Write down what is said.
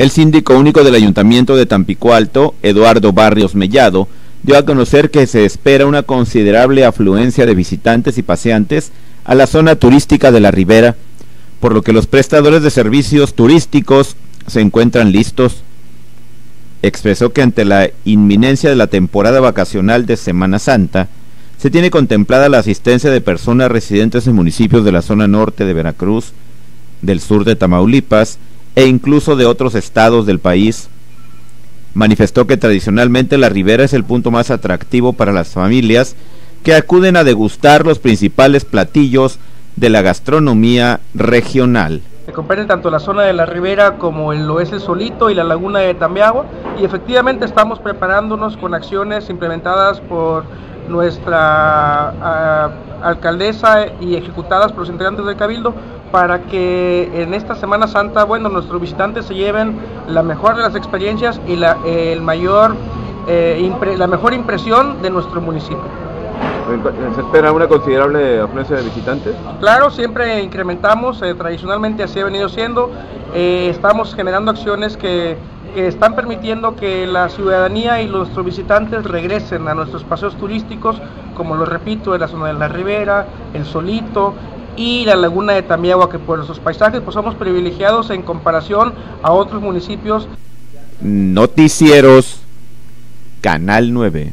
El síndico único del Ayuntamiento de Tampico Alto, Eduardo Barrios Mellado, dio a conocer que se espera una considerable afluencia de visitantes y paseantes a la zona turística de la Ribera, por lo que los prestadores de servicios turísticos se encuentran listos. Expresó que ante la inminencia de la temporada vacacional de Semana Santa, se tiene contemplada la asistencia de personas residentes en municipios de la zona norte de Veracruz, del sur de Tamaulipas e incluso de otros estados del país. Manifestó que tradicionalmente la ribera es el punto más atractivo para las familias que acuden a degustar los principales platillos de la gastronomía regional. Se comprende tanto la zona de la ribera como el oeste Solito y la laguna de Tambiagua y efectivamente estamos preparándonos con acciones implementadas por nuestra uh, alcaldesa y ejecutadas por los integrantes del Cabildo para que en esta Semana Santa, bueno, nuestros visitantes se lleven la mejor de las experiencias y la, el mayor, eh, la mejor impresión de nuestro municipio. ¿Se espera una considerable afluencia de visitantes? Claro, siempre incrementamos, eh, tradicionalmente así ha venido siendo. Eh, estamos generando acciones que, que, están permitiendo que la ciudadanía y nuestros visitantes regresen a nuestros paseos turísticos, como lo repito, en la zona de la Ribera, el Solito, y la laguna de Tamiagua, que por sus paisajes pues somos privilegiados en comparación a otros municipios. Noticieros, Canal 9.